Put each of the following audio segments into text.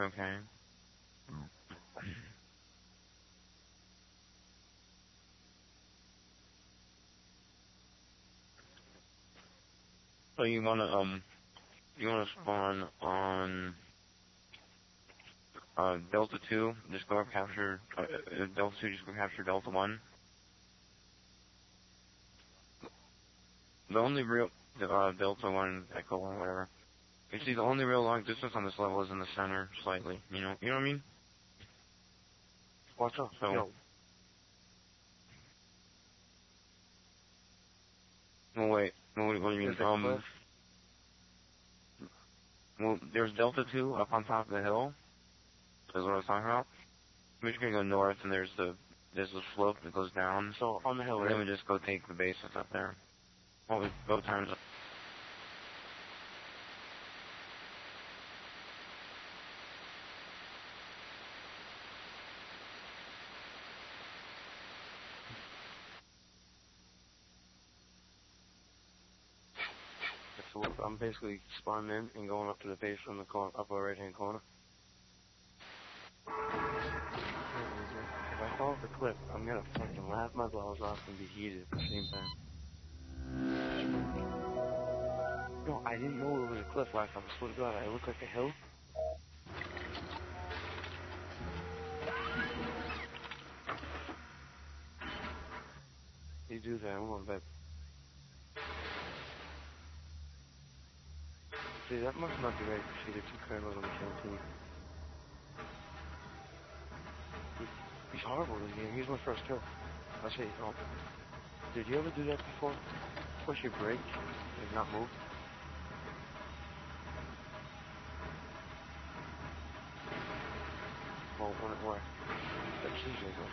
Okay. So you wanna um, you wanna spawn on uh Delta Two? Just go capture uh, uh, Delta Two. Just go capture Delta One. The only real uh, Delta One, Echo One, whatever. You see, the only real long distance on this level is in the center, slightly. You know, you know what I mean? Watch out. So- Yo. Well, wait. Well, what, what do you mean? Um, well, there's Delta Two up on top of the hill. That's what I was talking about. We're just gonna go north, and there's the there's the slope that goes down. So on the hill, And then we just go take the base that's up there. Well, we go times. I'm basically spawning in and going up to the base from the corner, upper right hand corner. If I fall off the cliff, I'm gonna fucking laugh my balls off and be heated at the same time. No, I didn't know it was a cliff last time. I swear to God, I look like a hill. You do that, I'm going to bed. See, that must not be right to see the two colonels on the. He, he's horrible in here. He's my first kill. I'll say, oh. Did you ever do that before? Push your brake and not move? Well, when it worked. Is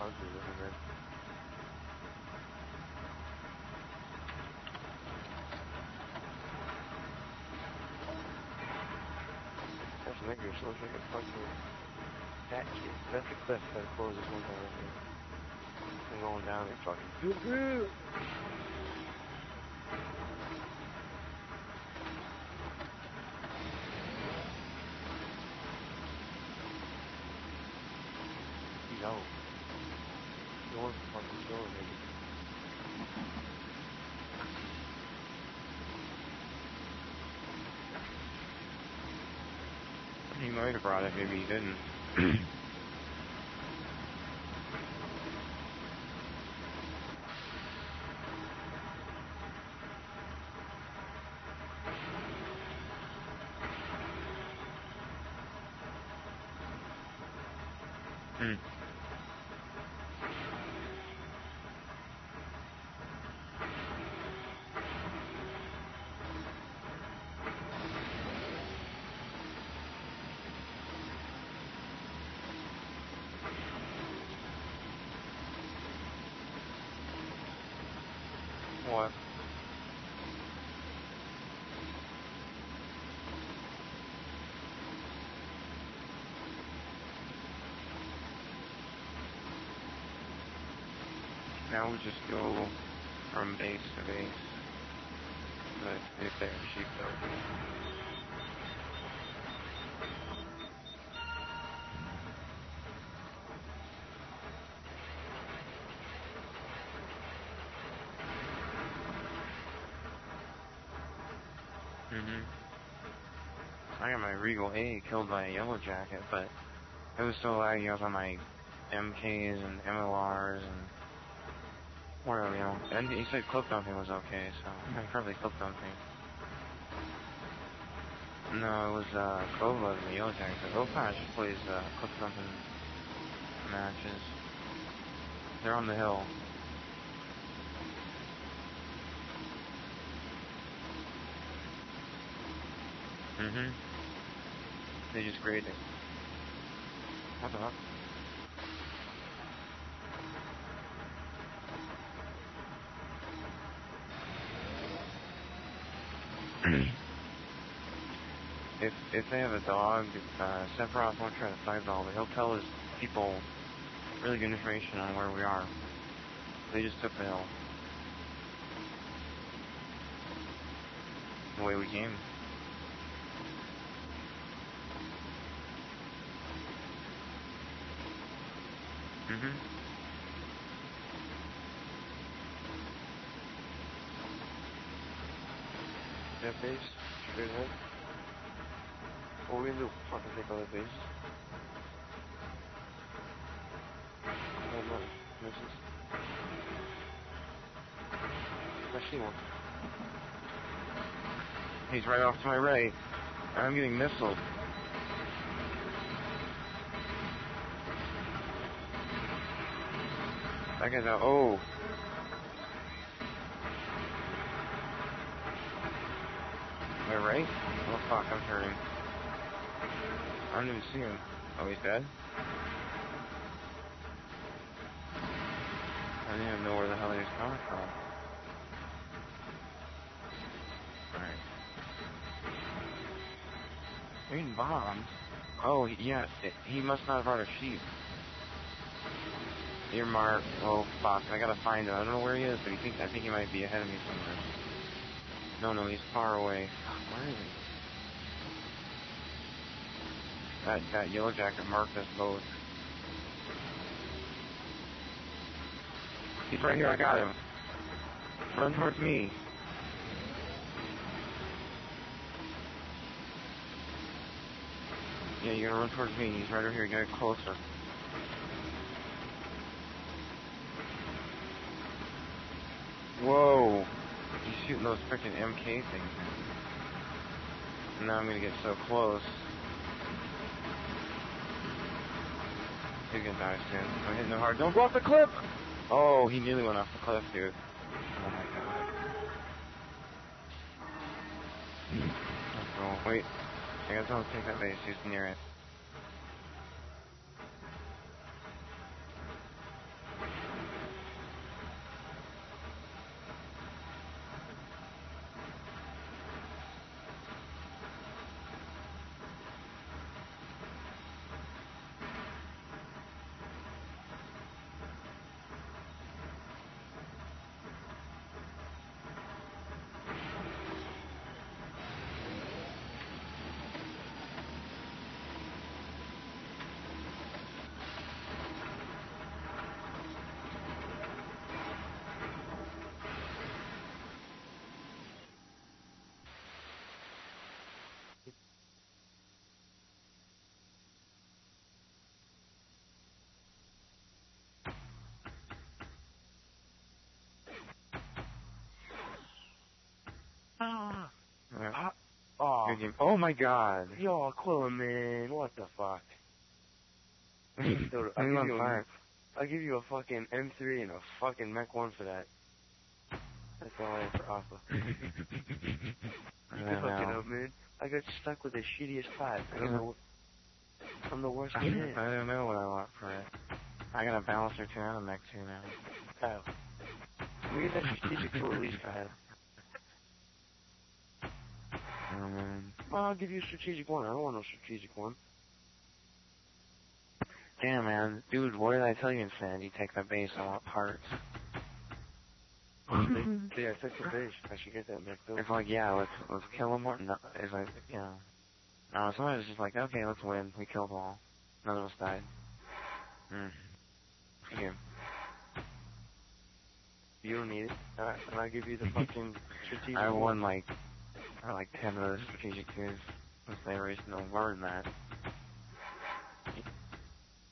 ugly looking, man. That's nigga, so looks like a fucking fat kid. That's the cliff that closes one time right here. And going down and fucking wants to fucking kill nigga. Have brought it, maybe he didn't. What? Now we just go from base to base. But if they're sheep though. Hmm I got my Regal A killed by a Yellow Jacket, but it was still laggy. I was on my MKs and MLRs and whatever, you know. And he said clip dumping was okay, so I probably clip dumping. No, it was uh, Kova the Yellow Jacket. But Opash plays uh, clip dumping matches. They're on the hill. Mm-hmm. They just graded. What the fuck? if if they have a dog, uh, Sephiroth won't try to fight it all, but he'll tell his people really good information on where we are. They just took the hill. The way we came. Mm-hmm. Base, straight ahead. What we gonna do? Fucking take all the bases? Oh no, misses. I see one. He's right off to my right. I'm getting missiled. That guy's out. Oh. Am I right? Oh fuck, I'm turning. I don't even see him. Oh, he's dead? I don't even know where the hell he was coming from. Alright. Green bombs? Oh, yeah, it- he must not have brought a sheep. Earmark. Oh, fuck, I gotta find him. I don't know where he is, but he I think he might be ahead of me somewhere. No, no, he's far away. Where is he? That, that yellow jacket marked us both. He's right here, I got him. Run towards me. Yeah, you're gonna run towards me. He's right over here. Get closer. Whoa! He's shooting those freaking MK things. Now I'm gonna get so close. He's gonna die soon. I'm hitting him hard. Don't go off the cliff! Oh, he nearly went off the cliff, dude. Oh my god. Go. Wait. I guess I'll take that base. He's near it. Game. Oh my god. yo, Quilla, man, what the fuck? Dude, I'll give you a. I'll give you a fucking M3 and a fucking Mech 1 for that. That's all I have for Alpha. I You don't can fuck it know. up, man. I got stuck with the shittiest five. I'm don't the, I'm the worst I don't know what I want for it. I got a balancer too and a mech two now. Oh. Kyle. We get that strategic tool at least, Kyle. Man. Well, I'll give you a strategic one. I don't want no strategic one. Damn man. Dude, what did I tell you instead? You take that base, I want parts. See, I took the base. I should get that 2. It's like, yeah, let's let's kill them more. No, it's like, know. No, sometimes it's just like, okay, let's win. We killed them all. None of us died. Hmm. Yeah. You don't need it. Alright, and I'll give you the fucking strategic I one. won like, I like ten of those strategic twos. Since they raised no more than that.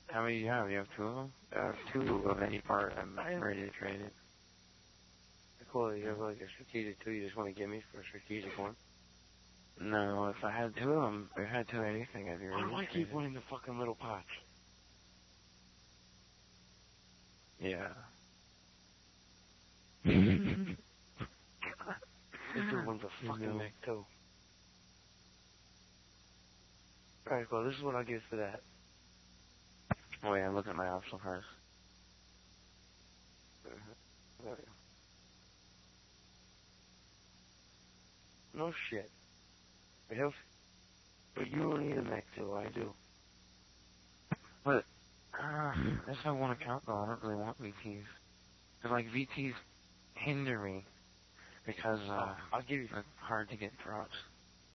How many do you have? You have two of them? Uh, two of any part. I'm I ready to trade it. Cool, you have like a strategic two you just want to give me for a strategic one. No, if I had two of them, if I had two of anything, I'd be ready Why do to I keep it. winning the fucking little pots? Yeah. This dude wants You fucking know. Mech 2. Alright, cool, this is what I'll give for that. Oh yeah, I'm looking at my optional first. There we go. No shit. I have, but you don't need a Mech 2, I do. But, uh, that's not one account though. I don't really want VTs. Cause like VTs hinder me because uh, Oh, I'll give you hard to get drops.